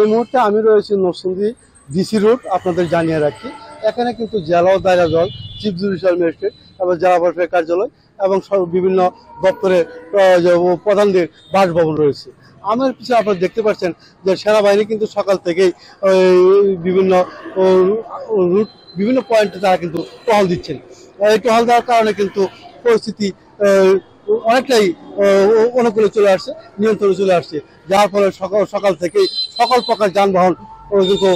এই মুহূর্তে আমি রয়েছি নরসিংদী ডিসি রোড, আপনাদের জানিয়ে রাখি। এখানে কিন্তু জেলা ও দায়রা জল চিফ জুডিশিয়াল ম্যাজিস্ট্রেট এবং জেলা পরিষদের কার্যালয় এবং সব বিভিন্ন দপ্তরের প্রধানদের বাসভবন রয়েছে। আমার পিছনে আপনারা দেখতে পাচ্ছেন যে সেনাবাহিনী কিন্তু সকাল থেকেই বিভিন্ন রুট, বিভিন্ন পয়েন্টে তারা কিন্তু টহল দিচ্ছেন। এই টহল দেওয়ার কারণে কিন্তু পরিস্থিতি অনেকটাই অনুকূলে চলে আসছে, নিয়ন্ত্রণে চলে আসছে। যার ফলে সকাল সকাল থেকেই সকল প্রকার যানবাহন কিন্তু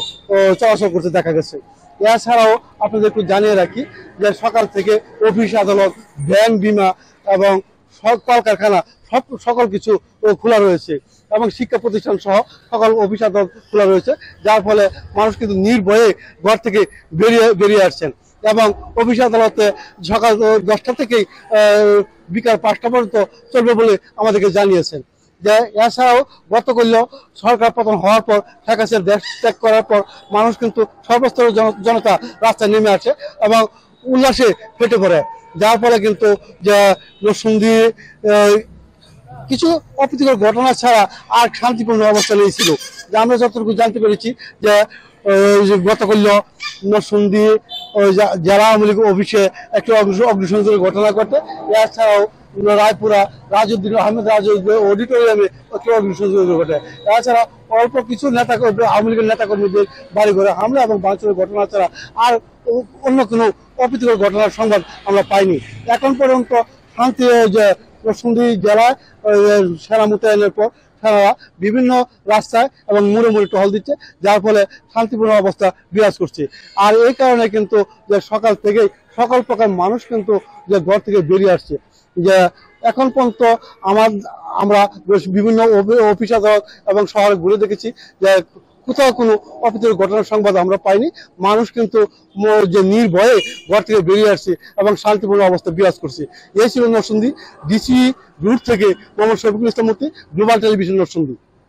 চলাচল করতে দেখা গেছে। এছাড়াও আপনাদের একটু জানিয়ে রাখি যে সকাল থেকে অফিস আদালত, ব্যাংক বিমা এবং কলকারখানা, সব, সকল কিছু খোলা রয়েছে। এবং শিক্ষা প্রতিষ্ঠান সহ সকল অফিস আদালত খোলা রয়েছে। যার ফলে মানুষ কিন্তু নির্ভয়ে ঘর থেকে বেরিয়ে বেরিয়ে আসছেন। এবং অফিস আদালতে সকাল দশটা থেকেই বিকাল পাঁচটা পর্যন্ত চলবে বলে আমাদেরকে জানিয়েছেন। যে এছাড়াও গতকাল সরকার পতন হওয়ার পর হাসিনা দেশ ত্যাগ করার পর মানুষ কিন্তু সর্বস্তরের জনতা রাস্তায় নেমে আছে এবং উল্লাসে ফেটে পড়ে। যার ফলে কিন্তু যে আহ, কিছু অপ্রীতিকর ঘটনা ছাড়া আর শান্তিপূর্ণ অবস্থা নেই ছিল। যে আমরা যতটুকু জানতে পেরেছি যে আহ, যে গতকাল নরসিংদী ওই জা- জেলা আওয়ামী লীগ অফিসে একটি অগ্নি- অগ্নিসংযোগের ঘটনা ঘটে। এছাড়াও রায়পুরা রাজউদ্দিন আহমেদ রাজউদ্দিন অডিটোরিয়ামে একটি অগ্নিসংযোগ ঘটে। এছাড়া অল্প কিছু নেতা আওয়ামী লীগের নেতা কর্মীদের বাড়ি ঘরে হামলা এবং ভাঙচুরের ঘটনা ছাড়া আর অন্য কোনো অপ্রীতিকর ঘটনার সংবাদ আমরা পাইনি। এখন পর্যন্ত শান্তি যে নরসিংদী জেলায় সেনা মোতায়েনের পর সেনারা বিভিন্ন রাস্তায় এবং মুড়ে মুড়ে টহল দিচ্ছে, যার ফলে শান্তিপূর্ণ অবস্থা বিরাজ করছে। আর এই কারণে কিন্তু যে সকাল থেকেই সকল প্রকার মানুষ কিন্তু যে ঘর থেকে বেরিয়ে আসছে। যে এখন পর্যন্ত আমার, আমরা বিভিন্ন অফি- অফিস আদালত এবং শহরে ঘুরে দেখেছি যে কোথাও কোনো অপ্রীতির ঘটনার সংবাদ আমরা পাইনি। মানুষ কিন্তু যে নির্ভয়ে ঘর থেকে বেরিয়ে আসছে এবং শান্তিপূর্ণ অবস্থা বিরাজ করছে। এই ছিল নরসিংদী। ডিসি রুট থেকে মোহাম্মদ শফিকুল ইসলাম মূর্তি গ্লোবাল টেলিভিশন নরসিংদী।